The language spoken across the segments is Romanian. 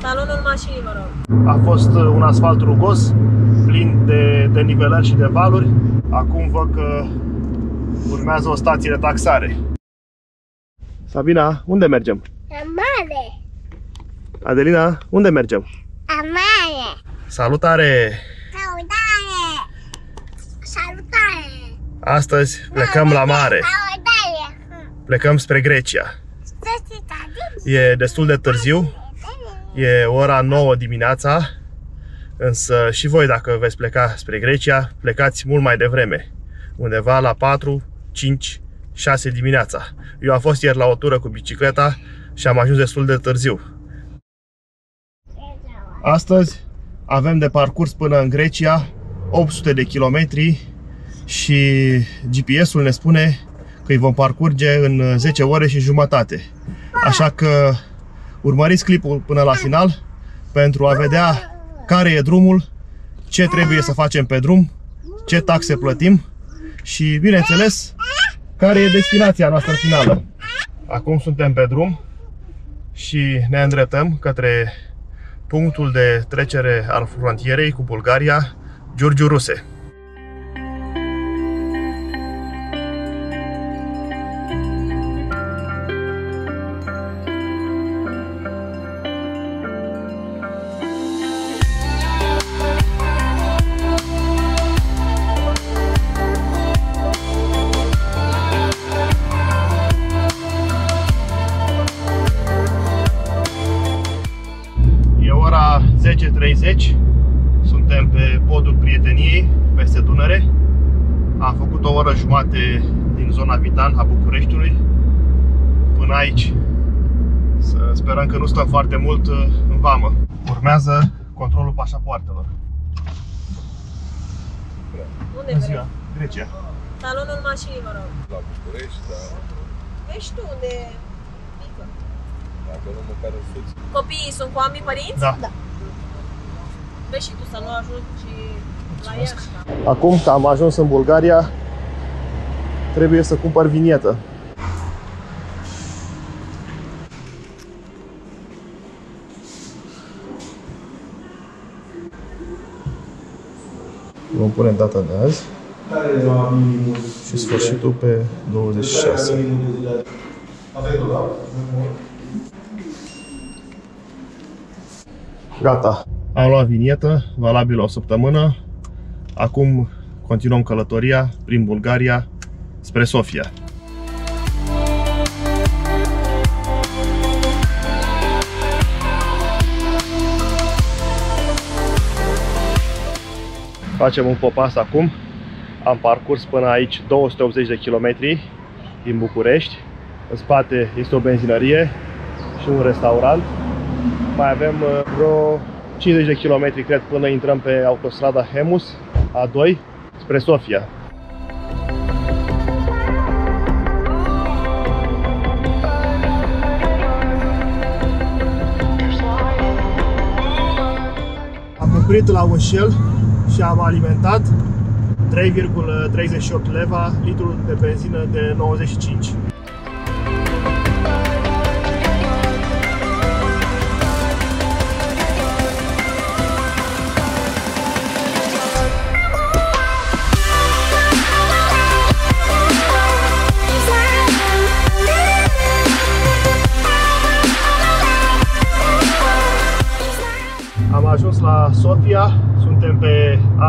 Talonul mașinii, vă rog. A fost uh, un asfalt rugos, plin de, de nivelări și de valuri. Acum văd că urmează o stație de taxare. Sabina, unde mergem? Amare. Adelina, unde mergem? Amare. Salutare! Salutare. Salutare. Astăzi plecăm la mare. Salutare. Plecăm spre Grecia. E destul de târziu, e ora 9 dimineața, însă și voi dacă veți pleca spre Grecia, plecați mult mai devreme, undeva la 4, 5, 6 dimineața. Eu am fost ieri la o tură cu bicicleta și am ajuns destul de târziu. Astăzi avem de parcurs până în Grecia 800 de kilometri și GPS-ul ne spune că îi vom parcurge în 10 ore și jumătate. Așa că urmăriți clipul până la final pentru a vedea care e drumul, ce trebuie să facem pe drum, ce taxe plătim și, bineînțeles, care e destinația noastră finală. Acum suntem pe drum și ne îndreptăm către punctul de trecere al frontierei cu Bulgaria, Giurgiu Ruse. Am făcut o oră jumate din zona Vitan a Bucureștiului până aici. Să sperăm că nu stăm foarte mult uh, în vamă. Urmează controlul pașapoartelor. Unde Bună vrei? ziua, Grecia. Talonul mașinii, vă rog. La București, dar Vezi tu unde pică. dacă nu măcar în soț. Copiii sunt cu ambii părinți? Da. Vezi și tu să nu ajungi la Iași. Acum că am ajuns în Bulgaria, trebuie să cumpăr vinietă. Vom pune data de azi și sfârșitul pe 26. Gata. Am luat vinietă, valabilă o săptămână. Acum continuăm călătoria prin Bulgaria spre Sofia. Facem un popas acum. Am parcurs până aici 280 de kilometri din București. În spate este o benzinărie și un restaurant. Mai avem uh, vreo 50 de kilometri, cred, până intrăm pe autostrada Hemus A2 spre Sofia. Am oprit la un Shell și am alimentat 3,38 leva litrul de benzină de 95.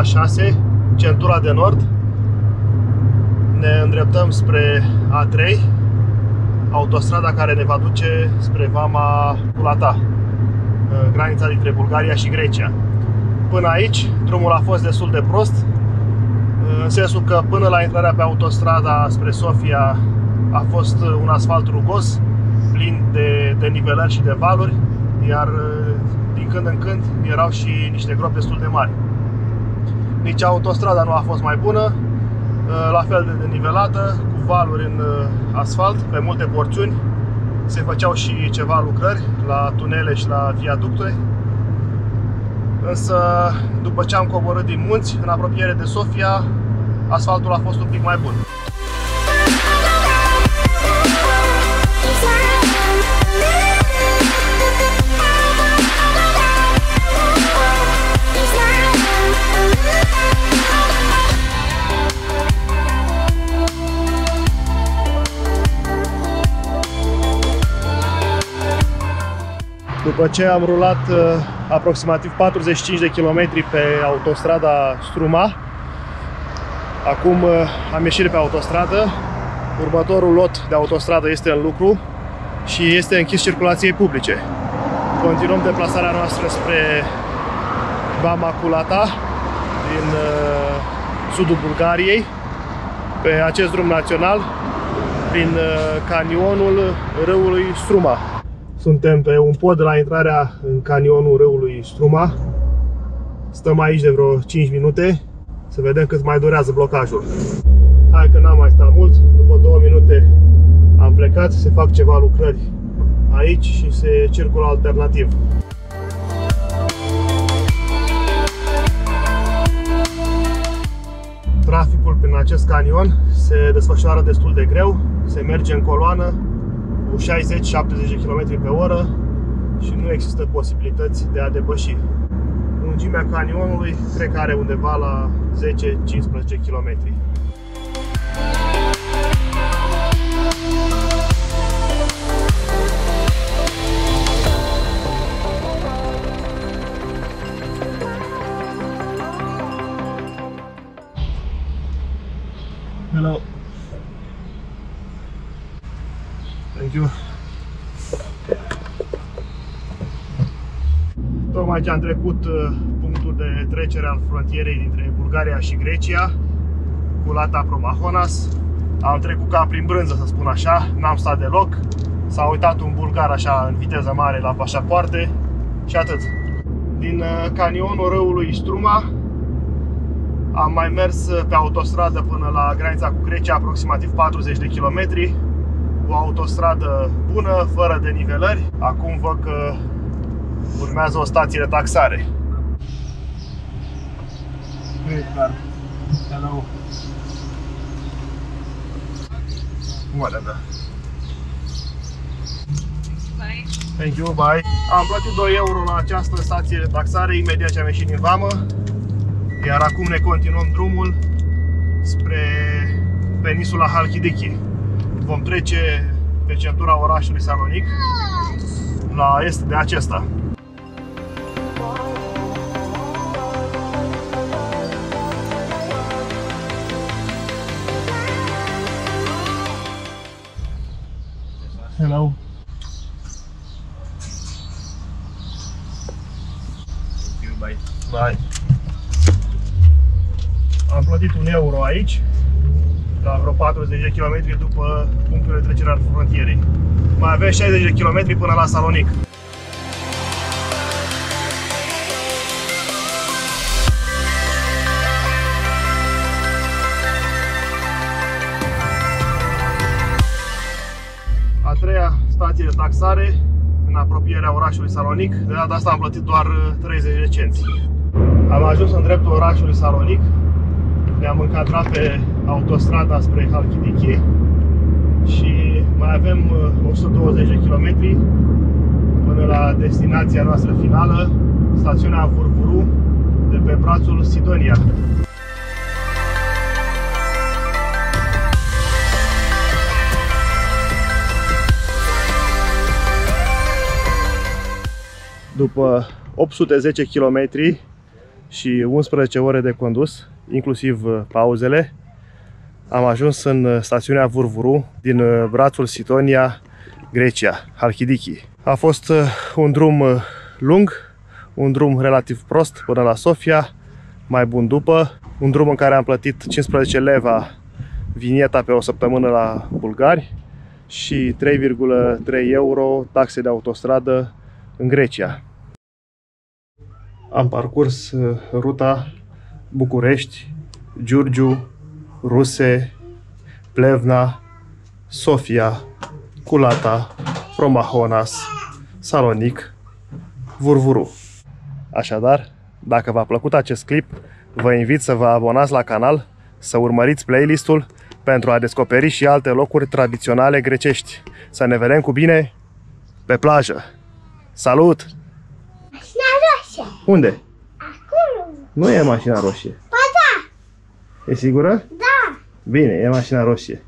A6, centura de nord. Ne îndreptăm spre A3, autostrada care ne va duce spre Vama Culata, granița dintre Bulgaria și Grecia. Până aici, drumul a fost destul de prost, în sensul că până la intrarea pe autostrada spre Sofia a fost un asfalt rugos, plin de, de nivelări și de valuri, iar din când în când erau și niște gropi destul de mari. Nici autostrada nu a fost mai bună, la fel de denivelată, cu valuri în asfalt pe multe porțiuni. Se făceau și ceva lucrări la tunele și la viaducte. Însă, după ce am coborât din munți, în apropiere de Sofia, asfaltul a fost un pic mai bun. Thank După ce am rulat uh, aproximativ 45 de kilometri pe autostrada Struma, acum uh, am ieșit pe autostradă. Următorul lot de autostradă este în lucru și este închis circulației publice. Continuăm deplasarea noastră spre Bama Culata din uh, sudul Bulgariei pe acest drum național prin uh, canionul râului Struma. Suntem pe un pod de la intrarea în canionul râului Struma. Stăm aici de vreo 5 minute să vedem cât mai durează blocajul. Hai că n-am mai stat mult, după 2 minute am plecat, se fac ceva lucrări aici și se circulă alternativ. Traficul prin acest canion se desfășoară destul de greu, se merge în coloană cu 60-70 km pe oră și nu există posibilități de a depăși. Lungimea canionului cred că are undeva la 10-15 km. Hello. Thank you. Tocmai ce am trecut uh, punctul de trecere al frontierei dintre Bulgaria și Grecia cu Lata Promahonas. Am trecut ca prin brânză, să spun așa, n-am stat deloc. S-a uitat un bulgar așa în viteză mare la pașapoarte și atât. Din uh, canionul râului Struma am mai mers pe autostradă până la granița cu Grecia, aproximativ 40 de kilometri. O autostradă bună, fără denivelări. Acum văd că urmează o stație de taxare. Great card. Hello. Whatever. Bye. Thank you, bye. Am plătit 2 euro la această stație de taxare imediat ce am ieșit din vamă. Iar acum ne continuăm drumul spre peninsula Halkidiki. Vom trece pe centura orașului Salonic la est de acesta. Hello. Bye. Bye. Am plătit un euro aici, la vreo 40 de km după punctul de trecere al frontierei. Mai avem 60 de km până la Salonic. A treia stație de taxare în apropierea orașului Salonic. De data asta am plătit doar 30 de cenți. Am ajuns în dreptul orașului Salonic. Ne-am încadrat pe autostrada spre Halkidiki și mai avem 120 de km până la destinația noastră finală, stațiunea Vurvuru de pe brațul Sidonia. După 810 km și 11 ore de condus, inclusiv uh, pauzele, am ajuns în uh, stațiunea Vurvuru din uh, brațul Sitonia, Grecia, Halkidiki. A fost un drum lung, un drum relativ prost până la Sofia, mai bun după, un drum în care am plătit 15 leva vinieta pe o săptămână la bulgari și 3,3 euro taxe de autostradă în Grecia. Am parcurs ruta București, Giurgiu, Ruse, Plevna, Sofia, Culata, Romahonas, Salonic, Vurvuru. Așadar, dacă v-a plăcut acest clip, vă invit să vă abonați la canal, să urmăriți playlistul pentru a descoperi și alte locuri tradiționale grecești. Să ne vedem cu bine pe plajă. Salut! Mașina roșie. Unde? Acolo. Nu e mașina roșie. Ba da. E sigură? Da. Bine, e mașina roșie.